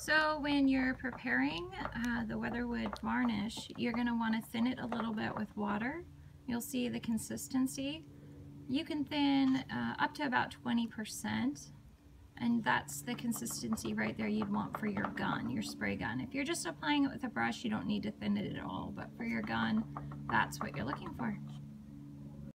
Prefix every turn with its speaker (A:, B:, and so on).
A: So when you're preparing uh, the Weatherwood varnish, you're going to want to thin it a little bit with water. You'll see the consistency. You can thin uh, up to about 20% and that's the consistency right there you'd want for your gun, your spray gun. If you're just applying it with a brush, you don't need to thin it at all, but for your gun, that's what you're looking for.